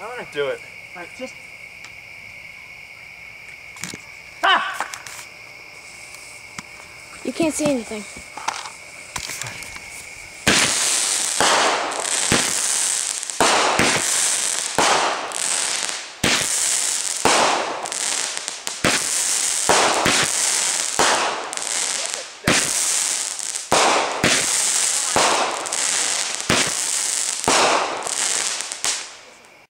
I'm gonna do it. Right, just. You can't see anything.